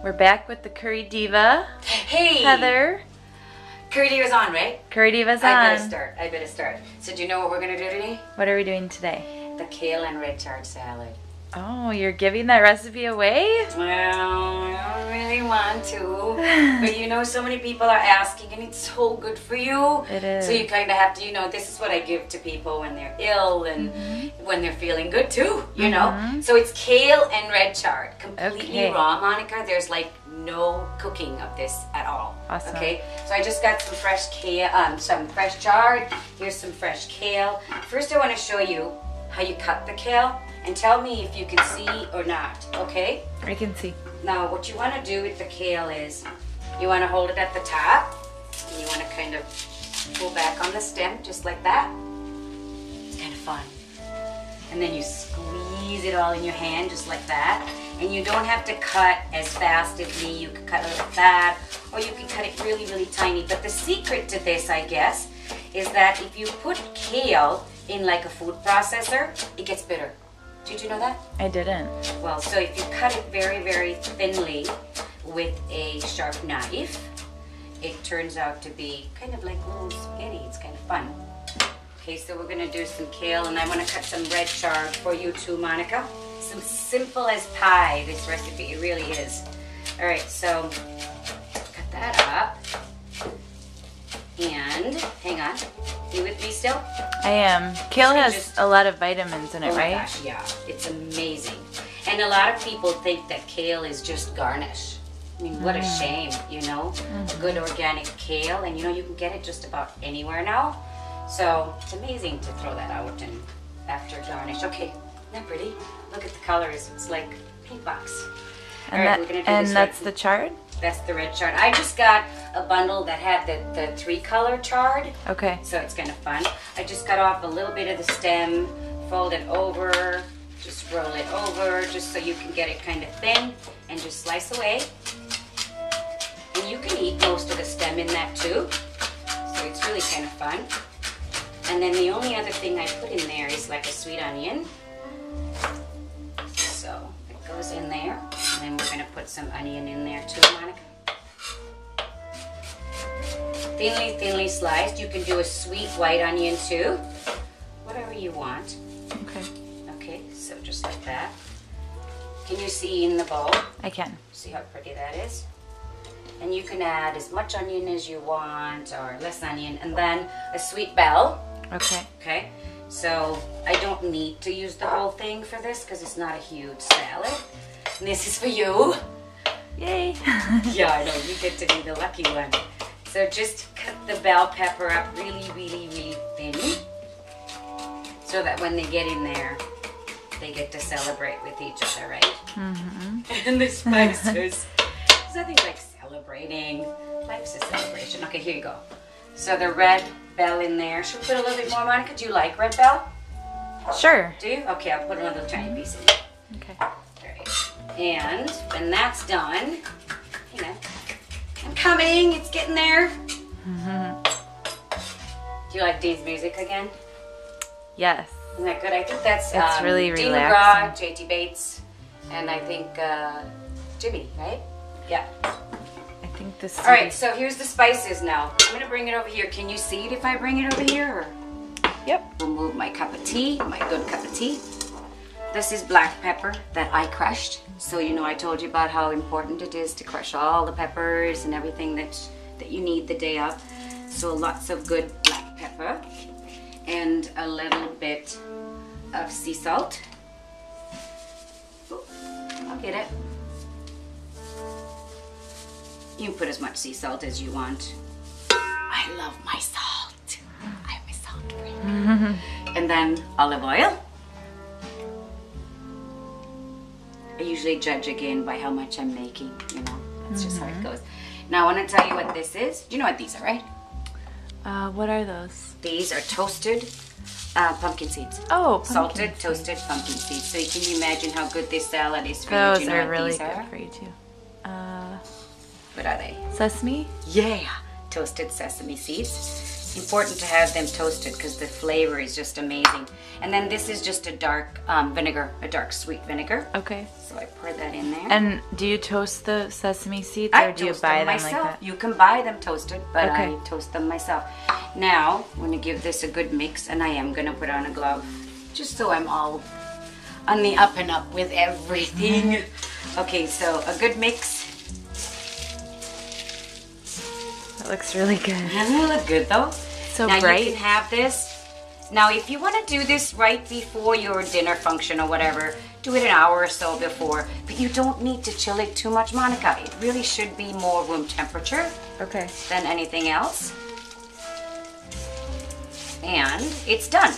We're back with the Curry Diva. Hey, Heather. Curry Diva's on, right? Curry Diva's on. I better start. I better start. So do you know what we're gonna do today? What are we doing today? The kale and red chard salad. Oh, you're giving that recipe away? Well, I don't really want to, but you know, so many people are asking, and it's so good for you. It is. So you kind of have to, you know, this is what I give to people when they're ill and Mm-hmm. when they're feeling good too. You know. So it's kale and red chard, completely Okay. raw, Monica. There's like no cooking of this at all. Awesome. Okay. So I just got some fresh kale, um, some fresh chard. Here's some fresh kale. First, I want to show you how you cut the kale, and tell me if you can see or not. Okay. I can see. Now, what you want to do with the kale is you want to hold it at the top, and you want to kind of pull back on the stem just like that. It's kind of fun. And then you squeeze it all in your hand just like that. And you don't have to cut as fast as me. You can cut it like that, or you can cut it really, really tiny. But the secret to this, I guess, is that if you put kale in like a food processor, it gets bitter. Did you know that? I didn't. Well, so if you cut it very, very thinly with a sharp knife, it turns out to be kind of like little spaghetti. It's kind of fun. Okay, so we're gonna do some kale, and I want to cut some red chard for you too, Monica. Some simple as pie. This recipe it really is. All right, so cut that up, and hang on. You with me still? I am. Kale has just- a lot of vitamins in it, Oh right? gosh, yeah, it's amazing. And a lot of people think that kale is just garnish. I mean, what a Mm. shame, you know? A good organic kale, and you know, you can get it just about anywhere now. So it's amazing to throw that out and after garnish. Okay, isn't that pretty? Look at the colors, it's like pink box. And, All right, that, we're gonna do and that's right- the chard? That's the red chard. I just got a bundle that had the, the three color chard Okay. so it's kind of fun. I just cut off a little bit of the stem, fold it over, just roll it over, just so you can get it kind of thin, and just slice away. And you can eat most of the stem in that too, so it's really kind of fun. And then the only other thing I put in there is like a sweet onion. So it goes in there, and then we're gonna put some onion in there too, Monica thinly, thinly sliced. You can do a sweet white onion too, whatever you want. Okay. Okay, so just like that. Can you see in the bowl? I can. See how pretty that is? And you can add as much onion as you want or less onion, and then a sweet bell. Okay. Okay, so I don't need to use the whole thing for this because it's not a huge salad. This is for you. Yay. Yeah, I know, you get to be the lucky one. So just cut the bell pepper up really, really, really thin so that when they get in there, they get to celebrate with each other, right? Mm-hmm. And the spices. There's nothing like celebrating. Life's a celebration. Okay, here you go. So the red bell in there. Should we put a little bit more, Monica? Do you like red bell? sure. Do you? Okay, I'll put another tiny piece in. Okay. And when that's done, you know, I'm coming, it's getting there. Do you like Dean's music again? Yes. Isn't that good? I think that's It's um, really Dean relaxing. Magraw, JT Bates, and I think uh, Jimmy, right? Yeah. I think this. All right, so here's the spices now. I'm gonna bring it over here. Can you see it if I bring it over here? Or? Yep. We'll move my cup of tea, my good cup of tea. This is black pepper that I crushed. So you know I told you about how important it is to crush all the peppers and everything that that you need the day of. So lots of good black pepper and a little bit of sea salt. Oop, I'll get it. You can put as much sea salt as you want. I love my salt. I'm a salt freak. and then olive oil. I usually judge again by how much I'm making, you know. That's just how it goes. Now I want to tell you what this is. Do you know what these are, right? Uh, what are those? These are toasted uh, pumpkin seeds. Oh, pumpkin Salted, seeds. toasted pumpkin seeds. So you can imagine how good this salad is for you. Those you know are really good are? for you too. Uh, What are they? sesame. Yeah, toasted sesame seeds. Important to have them toasted because the flavor is just amazing. And then this is just a dark um, vinegar, a dark sweet vinegar. Okay. So I pour that in there. And do you toast the sesame seeds I or do you buy them them, myself. like that? You can buy them toasted, but Okay. I toast them myself. Now, I'm gonna give this a good mix, and I am gonna put on a glove, just so I'm all on the up and up with everything. Okay, so a good mix. Looks really good. Doesn't it look good though? So now bright. you can have this. Now, if you want to do this right before your dinner function or whatever, do it an hour or so before. But you don't need to chill it too much, Monica. It really should be more room temperature. Okay. than anything else. And it's done.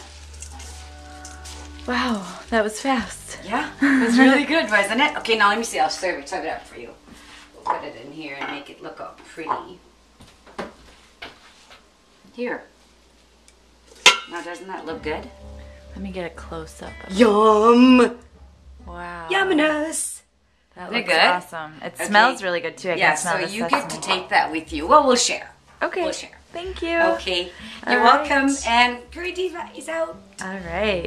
Wow, that was fast. Yeah, it was really good, wasn't it? Okay, now let me see. I'll serve it, serve it up for you. We'll put it in here and make it look all pretty. Here. Now, doesn't that look good? Let me get a close up. Of Yum! Wow. Yumminess! That Isn't it looks good? awesome. It Okay. smells really good too. I Yeah, can smell so the you get to take that with you. Well, we'll share. Okay. We'll share. Thank you. Okay. You're All right. welcome. And Curry Diva is out. All right.